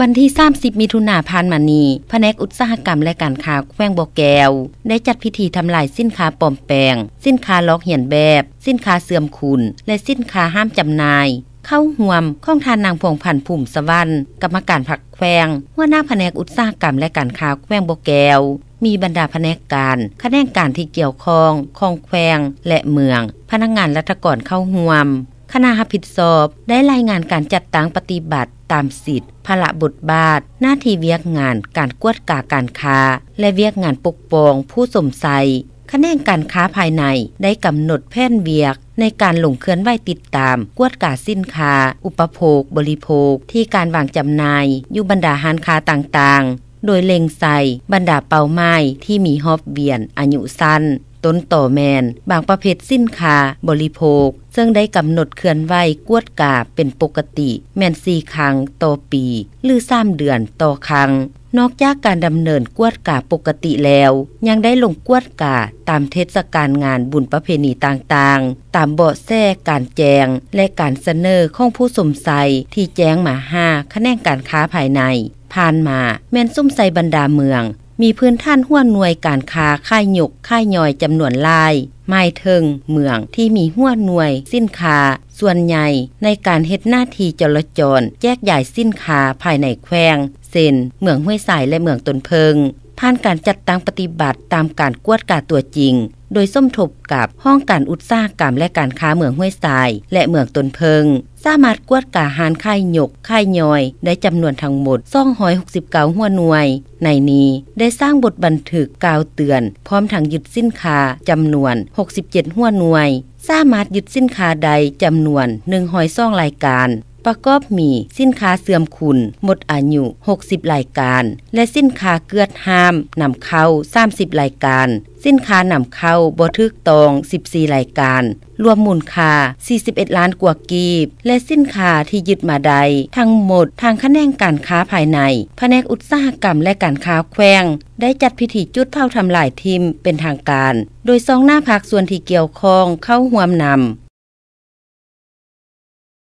วันที่ 30 มิถุนาพันมานีแผนกอุตสาหกรรมและการค้าแขวงบ่อแก้ว ได้จัดพิธีทำลายสินค้าปลอมแปลง สินค้าลอกเหียนแบบ สินค้าเสื่อมคุณและสินค้าห้ามจำหน่าย เข้าห่วมข้องทานนางพวงพันภูมิสวรรค์กรรมการผักแขวงหัวหน้าแผนกอุตสาหกรรมและการค้าแขวงบ่อแก้ว มีบรรดาแผนกการแขนงการที่เกี่ยวข้องของแขวงและเมือง พนักงานรัฐกรเข้าห่วม คณะผิดสอบได้รายงานการจัดตั้งปฏิบัติตามสิทธิ์ภละบทบาท หน้าที่เวียกงานการกวดกาการค้า และเวียกงานปกป้องผู้สมใสคะแนนการค้าภายในได้กำหนดแผนเวียก ในการลงเคลื่อนไหวติดตาม กวดกาสินค้า อุปโภค บริโภค ที่การวางจำหน่าย อยู่บรรดาหารค้าต่างๆ โดยเล็งใส่บรรดาเป้าหมายที่มีฮอบเบียนอายุสั้น ต้นต่อแมน บางประเภทสินค้าบริโภค ซึ่งได้กำหนดเคลื่อนไหวกวดกาเป็นปกติ แม่น4ครั้งต่อปี หรือ3เดือนต่อครั้งนอกจากการดำเนินกวดกาปกติแล้ว ยังได้ลงกวดกาตามเทศกาลงานบุญประเพณีต่างๆ ตามเบาะแท้การแจง และการเสนอของผู้สมใสที่แจ้งมาห้าคะแนนการค้าภายใน ผ่านมาแม่นซุ่มใสบรรดาเมือง มีพื้นท่านห้วนหน่วยการค้าค่ายหยกค่ายย่อยจำนวนลายหมายถึงเมืองที่มีห้วนหน่วย สิ้นค้าส่วนใหญ่ในการเฮ็ดหน้าที่จราจรแยกใหญ่สิ้นค้าภายในแขวงเส้นเมืองห้วยสายและเมืองตนเพิง ผ่านการจัดตั้งปฏิบัติตามการกวดกาตัวจริง โดยส้มทบกับห้องการอุตสาหกรรมและการค้าเมืองห้วยสาย และเมืองตนเพิง สามารถกวดกาหารค่ายหยกค่ายย่อย ได้จำนวนทั้งหมด269หัวหน่วย ในนี้ได้สร้างบทบันทึกกาวเตือน พร้อมทั้งยึดสินค้าจำนวน 67หัวหน่วย สามารถยึดสินค้าใดจำนวน102รายการ ประกอบมีสินค้าเสื่อมคุณ หมดอายุ 60 รายการ และสินค้าเกือดห้ามนำเข้า 30 รายการ สินค้านำเข้าบ่ทึกตอง 14 รายการ รวมมูลค่า 41 ล้านกว่ากีบ และสินค้าที่ยึดมาใด ทั้งหมดทางคะแนนการค้าภายใน แผนกอุตสาหกรรมและการค้าแขวงได้จัดพิธีจุดเผาทำลายทิมเป็นทางการ โดยซองหน้าพักส่วนที่เกี่ยวข้องเข้าห่วมนำ